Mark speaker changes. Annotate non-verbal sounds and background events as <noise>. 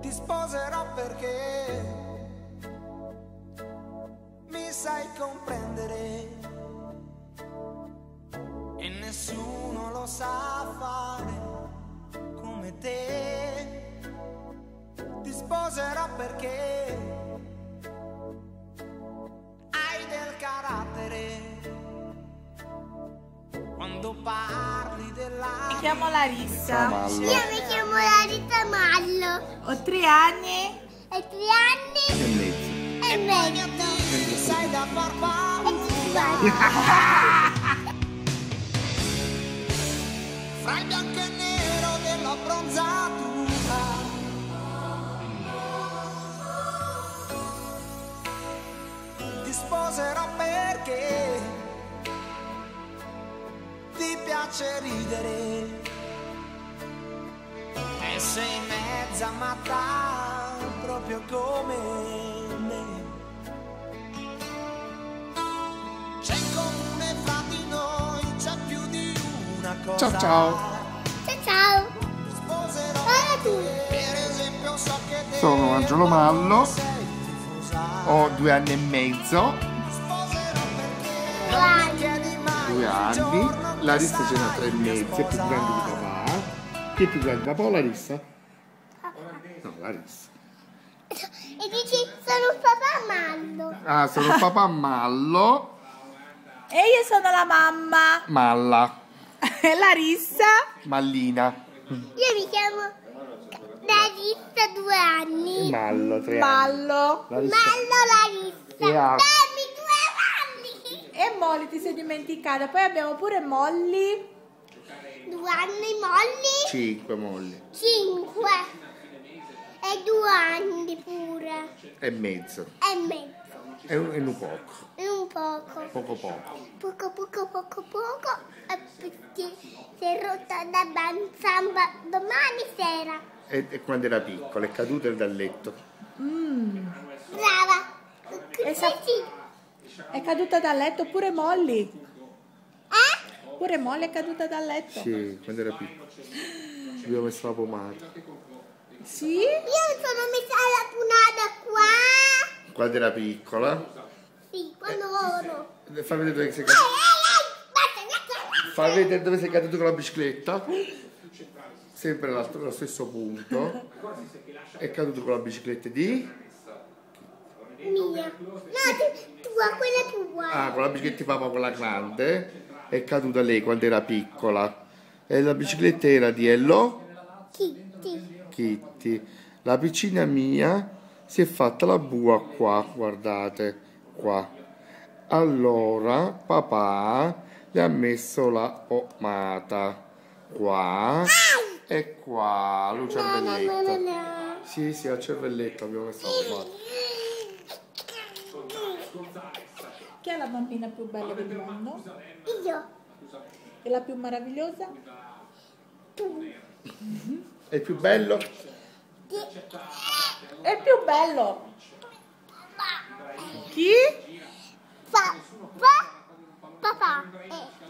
Speaker 1: Ti sposerò perché mi sai comprendere e nessuno lo sa fare come te. Ti sposerò perché hai del carattere quando parli
Speaker 2: Mi chiamo Larissa.
Speaker 3: Io mi chiamo Larissa Mallo.
Speaker 2: Ho tre anni.
Speaker 3: Ho tre anni
Speaker 4: E mezzo.
Speaker 3: e mezzo.
Speaker 1: sai da far
Speaker 3: E
Speaker 1: paura
Speaker 3: cinque anni.
Speaker 1: fra il bianco e nero della bronzatura. Ti sposerò perché piace ridere e sei mezza matta proprio come me. C'è in comune fra di noi, c'è più di una cosa.
Speaker 4: Ciao, ciao.
Speaker 3: Ciao ciao.
Speaker 1: Sposerò
Speaker 3: Guarda tu.
Speaker 1: per esempio so che te
Speaker 4: Sono Angelo Mallo.
Speaker 1: sei tifosa.
Speaker 4: Ho due anni e mezzo.
Speaker 1: Sposerò perché
Speaker 3: Due anni.
Speaker 4: Larissa ce n'ha tre
Speaker 1: mia
Speaker 4: mesi, è più grande di papà. Chi è più grande, papà o Larissa? No, Larissa.
Speaker 3: E dici sono un papà Mallo.
Speaker 4: Ah, sono il papà Mallo.
Speaker 2: E io sono la mamma.
Speaker 4: Malla. <laughs>
Speaker 2: Larissa.
Speaker 4: Mallina.
Speaker 3: Io mi chiamo Larissa due anni.
Speaker 4: Mallo, tre anni.
Speaker 2: Mallo.
Speaker 4: Larissa.
Speaker 3: Mallo Larissa.
Speaker 4: E ha-
Speaker 3: Dammi due anni.
Speaker 2: E Molly ti sei dimenticata. Poi abbiamo pure Molly.
Speaker 3: Due anni molli.
Speaker 4: Cinque molli.
Speaker 3: Cinque. E due anni pure.
Speaker 4: E mezzo.
Speaker 3: E mezzo.
Speaker 4: E un, e un poco.
Speaker 3: E un poco.
Speaker 4: Poco poco.
Speaker 3: Poco, poco, poco, poco. E perché si è rotta da banzamba domani sera.
Speaker 4: E, e quando era piccola, è caduta dal letto.
Speaker 3: Brava.
Speaker 2: E. È caduta dal letto pure Molly.
Speaker 3: Eh?
Speaker 2: Pure Molly è caduta dal letto.
Speaker 4: Sì, quando era piccola. Abbiamo messo la pomata.
Speaker 2: Sì?
Speaker 3: Io mi sono messa la punata qua.
Speaker 4: Quando era piccola.
Speaker 3: Sì, quando oro.
Speaker 4: Fa vedere dove sei
Speaker 3: ehi, basta, basta.
Speaker 4: Fa vedere dove sei caduto con la bicicletta. Sempre allo stesso punto. È caduto con la bicicletta di.
Speaker 3: Mia. No, tu- tua, quella tua.
Speaker 4: Ah, con la bicicletta di papà, quella grande. È caduta lei quando era piccola. E la bicicletta era di Ello
Speaker 3: Kitty.
Speaker 4: Kitty. La piccina mia si è fatta la bua qua, guardate, qua. Allora papà le ha messo la pomata qua e qua,
Speaker 3: no,
Speaker 4: cervelletto. Sì, sì, al cervelletto abbiamo messo la pomata.
Speaker 2: La bambina più bella del mondo?
Speaker 3: Io.
Speaker 2: E la più meravigliosa?
Speaker 3: Tu.
Speaker 4: È il più bello?
Speaker 3: Ti.
Speaker 2: È il più bello. Chi?
Speaker 3: Pa. Pa. Papà. Eh.